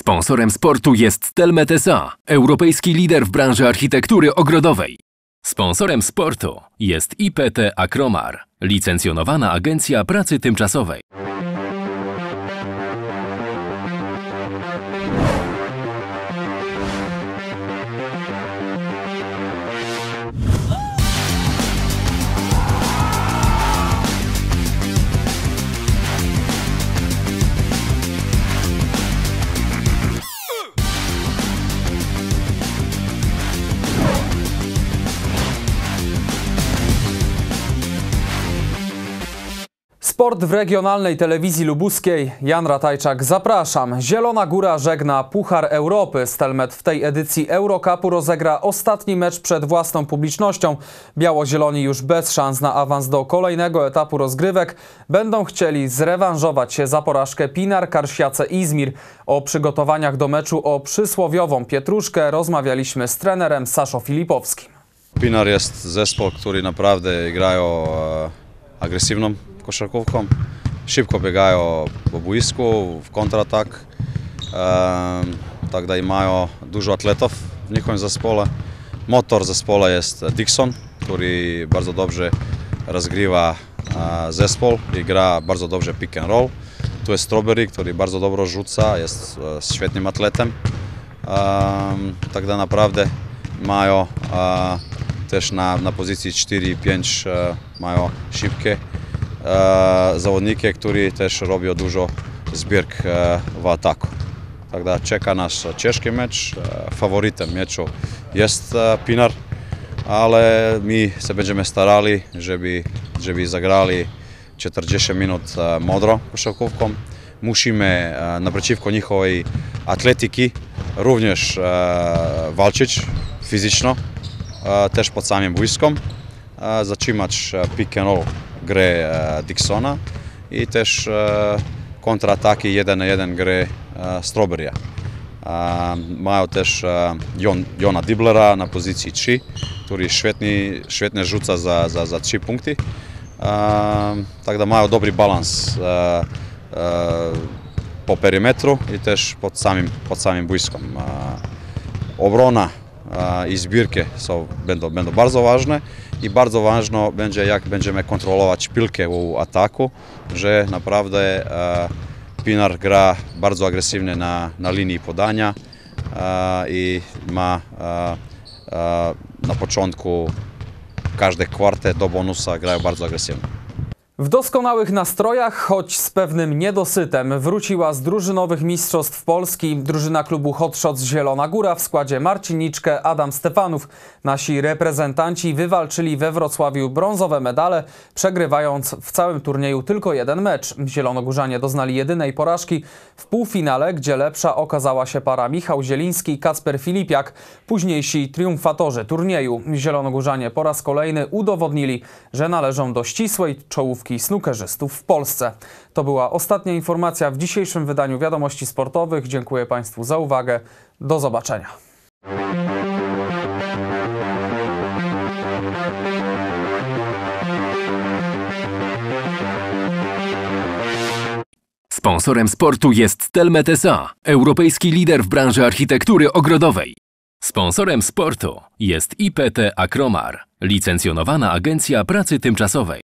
Sponsorem sportu jest Telmet SA, europejski lider w branży architektury ogrodowej. Sponsorem sportu jest IPT Akromar, licencjonowana agencja pracy tymczasowej. Sport w regionalnej telewizji lubuskiej. Jan Ratajczak, zapraszam. Zielona Góra żegna Puchar Europy. Stelmet w tej edycji Eurocupu rozegra ostatni mecz przed własną publicznością. Biało-zieloni już bez szans na awans do kolejnego etapu rozgrywek będą chcieli zrewanżować się za porażkę Pinar Karsiace Izmir. O przygotowaniach do meczu o przysłowiową Pietruszkę rozmawialiśmy z trenerem Saszo Filipowskim. Pinar jest zespół, który naprawdę grają e, agresywną koszarkówką. Szybko biegają po boisku, w kontratak. Tak dalej mają dużo atletów w nich zespole. Motor zespołu jest Dixon, który bardzo dobrze rozgrywa e, zespół i gra bardzo dobrze pick and roll. Tu jest Strawberry, który bardzo dobrze rzuca, jest e, świetnym atletem. Tak naprawdę mają e, też na, na pozycji 4-5 e, mają szybkie zawodniki, którzy też robią dużo zbierk e, w ataku. Także czeka nas ciężki mecz. E, Faworytem meczu jest e, Pinar, ale my się będziemy starali, żeby, żeby zagrali 40 minut e, modro koszarkówką. Musimy e, naprzeciwko njihowej atletyki również e, walczyć e, też pod samym e, zatrzymać e, pick and roll gry e, Dixona i też e, kontrataki 1 na 1 gry e, Strawberry'a. E, Mają też Jon, Jona Diblera na pozycji 3, który świetnie, świetnie rzuca za, za, za 3 punkty. E, Także mają dobry balans po perymetru i też pod samym, pod samym boiskom. E, Obrona i zbiórki są, będą, będą bardzo ważne i bardzo ważne będzie jak będziemy kontrolować piłkę u ataku, że naprawdę e, Pinar gra bardzo agresywnie na, na linii podania e, i ma e, na początku każde kwartę do bonusa grają bardzo agresywnie. W doskonałych nastrojach, choć z pewnym niedosytem, wróciła z drużynowych mistrzostw Polski drużyna klubu Hot Shots Zielona Góra w składzie Marciniczkę, Adam Stefanów. Nasi reprezentanci wywalczyli we Wrocławiu brązowe medale, przegrywając w całym turnieju tylko jeden mecz. Zielonogórzanie doznali jedynej porażki w półfinale, gdzie lepsza okazała się para Michał Zieliński i Kacper Filipiak, późniejsi triumfatorzy turnieju. Zielonogórzanie po raz kolejny udowodnili, że należą do ścisłej czołówki snookerzystów w Polsce. To była ostatnia informacja w dzisiejszym wydaniu Wiadomości Sportowych. Dziękuję Państwu za uwagę. Do zobaczenia. Sponsorem sportu jest Telmet SA, europejski lider w branży architektury ogrodowej. Sponsorem sportu jest IPT Akromar, licencjonowana agencja pracy tymczasowej.